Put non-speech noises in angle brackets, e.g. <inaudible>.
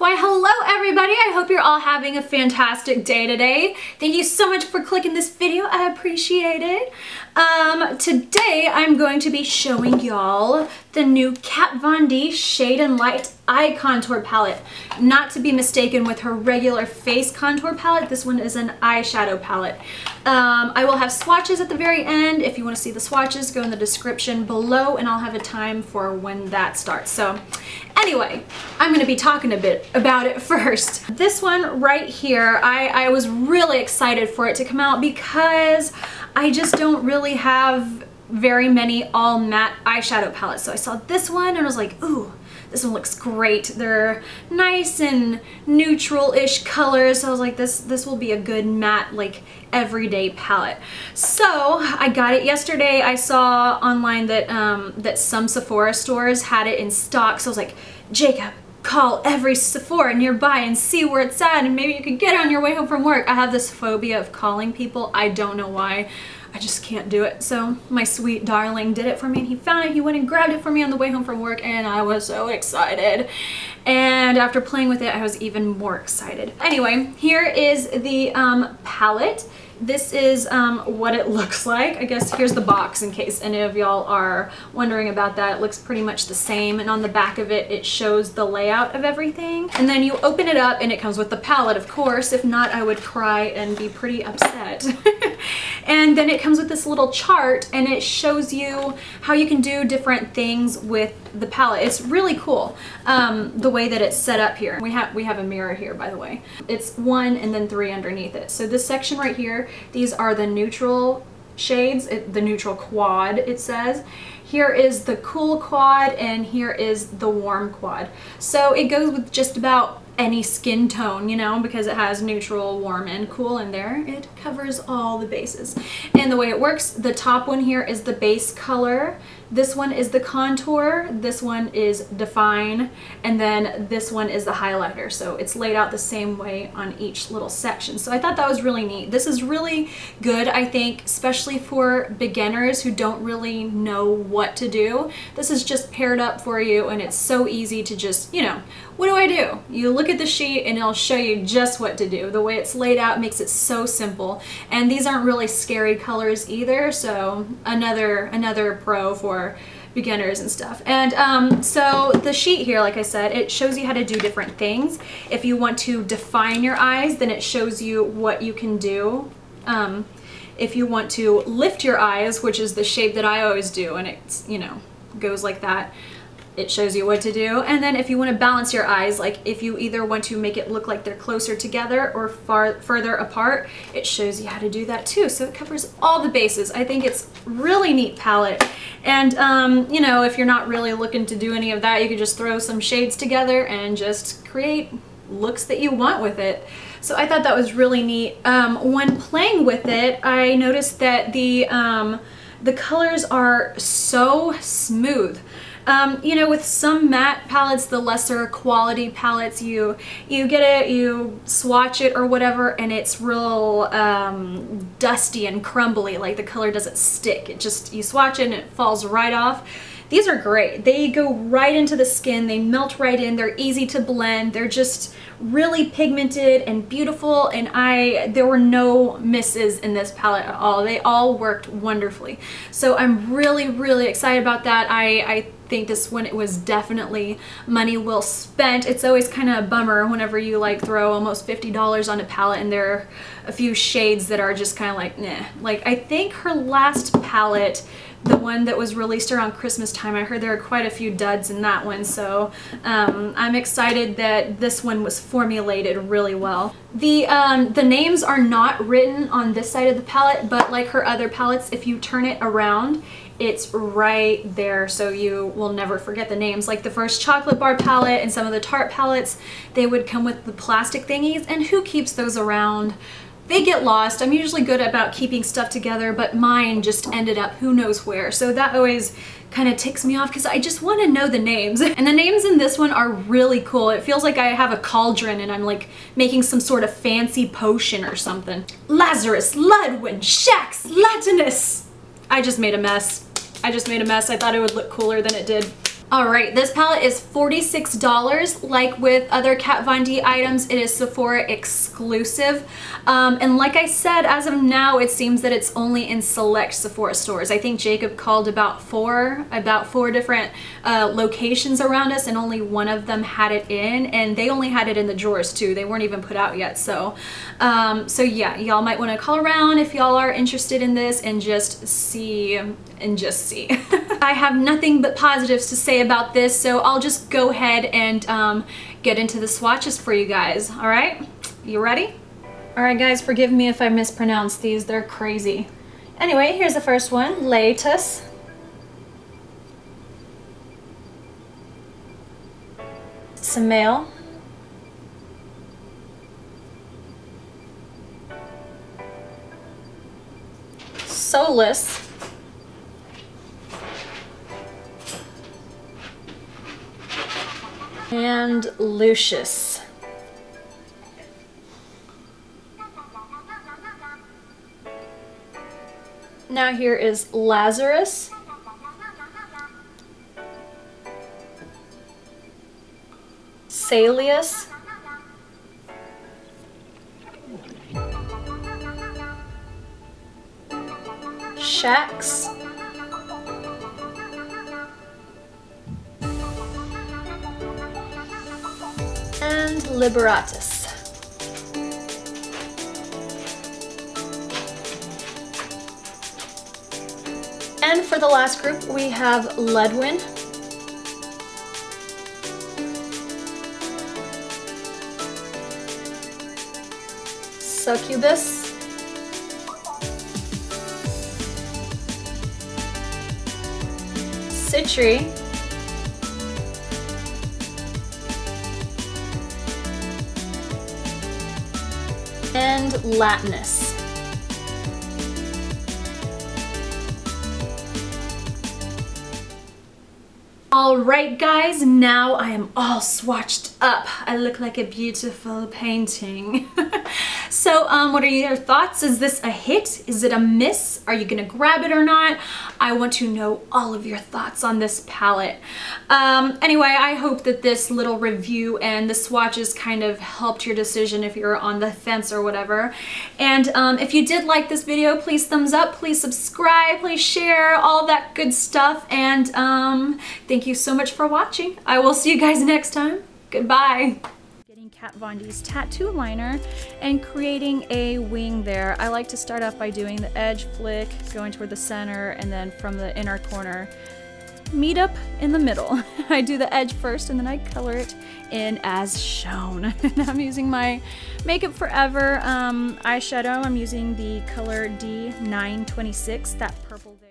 Why hello everybody, I hope you're all having a fantastic day today. Thank you so much for clicking this video, I appreciate it. Um, today I'm going to be showing y'all the new Kat Von D Shade and Light Eye Contour Palette. Not to be mistaken with her regular face contour palette, this one is an eyeshadow palette. Um, I will have swatches at the very end. If you want to see the swatches, go in the description below and I'll have a time for when that starts. So Anyway, I'm to be talking a bit about it <laughs> first. This one right here, I, I was really excited for it to come out because I just don't really have very many all matte eyeshadow palettes. So I saw this one and I was like, ooh, this one looks great. They're nice and neutral-ish colors. So I was like, this, this will be a good matte, like everyday palette. So I got it yesterday. I saw online that, um, that some Sephora stores had it in stock. So I was like, Jacob, call every Sephora nearby and see where it's at and maybe you could get it on your way home from work. I have this phobia of calling people. I don't know why. I just can't do it. So my sweet darling did it for me and he found it. He went and grabbed it for me on the way home from work and I was so excited. And after playing with it, I was even more excited. Anyway, here is the um, palette this is um, what it <laughs> looks like. I guess here's the box in case any of y'all are wondering about that. It looks pretty much the same and on the back of it it shows the layout of everything. And then you open it up and it comes with the palette of course. If not I would cry and be pretty upset. <laughs> and then it comes with this little chart and it shows you how you can do different things with the palette. It's really cool um, the way that it's set up here. We have we have a mirror here by the way. It's one and then three underneath it. So this section right here, these are the neutral shades, it, the neutral quad it says. Here is the cool quad and here is the warm quad. So it goes with just about any skin tone, you know, because it has neutral, warm, and cool in there. It covers all the bases. And the way it works, the top one here is the base color. This one is the contour, this one is define, and then this one is the highlighter. So it's laid out the same way on each little section. So I thought that was really neat. This is really good, I think, especially for beginners who don't really know what to do. This is just paired up for you and it's so easy to just, you know, what do I do? You look at the sheet and it'll show you just what to do. The way it's laid out makes it so simple. And these aren't really scary colors either, so another, another pro for beginners and stuff. And um, so the sheet here, like I said, it shows you how to do different things. If you want to define your eyes, then it shows you what you can do. Um, if you want to lift your eyes, which is the shape that I always do, and it's, you know, goes like that, it shows you what to do. And then if you want to balance your eyes, like if you either want to make it look like they're closer together or far further apart, it shows you how to do that too. So it covers all the bases. I think it's really neat palette. And um, you know, if you're not really looking to do any of that, you could just throw some shades together and just create looks that you want with it. So I thought that was really neat. Um, when playing with it, I noticed that the, um, the colors are so smooth. Um, you know, with some matte palettes, the lesser quality palettes, you you get it, you swatch it or whatever, and it's real um, dusty and crumbly, like the color doesn't stick. It just, you swatch it and it falls right off. These are great. They go right into the skin, they melt right in, they're easy to blend, they're just really pigmented and beautiful and I there were no misses in this palette at all. They all worked wonderfully. So I'm really really excited about that. I, I think this one it was definitely money well spent. It's always kind of a bummer whenever you like throw almost $50 on a palette and there are a few shades that are just kind of like nah. Like I think her last palette the one that was released around Christmas time. I heard there are quite a few duds in that one, so um, I'm excited that this one was formulated really well. The, um, the names are not written on this side of the palette, but like her other palettes, if you turn it around, it's right there so you will never forget the names. Like the first chocolate bar palette and some of the tart palettes, they would come with the plastic thingies and who keeps those around? They get lost. I'm usually good about keeping stuff together, but mine just ended up who knows where. So that always kind of ticks me off because I just want to know the names. <laughs> And the names in this one are really cool. It feels like I have a cauldron and I'm like making some sort of fancy potion or something. Lazarus, Ludwin, Shax, Latinus. I just made a mess. I just made a mess. I thought it would look cooler than it did. All right, this palette is $46. Like with other Kat Von D items, it is Sephora exclusive. Um, and like I said, as of now, it seems that it's only in select Sephora stores. I think Jacob called about four, about four different uh, locations around us and only one of them had it in and they only had it in the drawers too. They weren't even put out yet. So, um, so yeah, y'all might want to call around if y'all are interested in this and just see and just see. <laughs> I have nothing but positives to say about this, so I'll just go ahead and um, get into the swatches for you guys, all right? You ready? All right, guys, forgive me if I mispronounce these. They're crazy. Anyway, here's the first one, Laetus. Samael. Soulless. And Lucius. Now here is Lazarus. Salius. Shax. Liberatus. And for the last group, we have Ledwin. Succubus. Sitri. And Latinus. Alright guys, now I am all swatched up. I look like a beautiful painting. <laughs> so um, what are your thoughts? Is this a hit? Is it a miss? Are you gonna grab it or not? I want to know all of your thoughts on this palette. Um, anyway, I hope that this little review and the swatches kind of helped your decision if you're on the fence or whatever. And um, if you did like this video, please thumbs up, please subscribe, please share, all that good stuff. And um, thank you so much for watching. I will see you guys next time. Goodbye. Kat Von D's tattoo liner and creating a wing there. I like to start off by doing the edge flick, going toward the center, and then from the inner corner, meet up in the middle. <laughs> I do the edge first and then I color it in as shown. <laughs> and I'm using my Makeup Forever um, eyeshadow. I'm using the color D926, that purple there.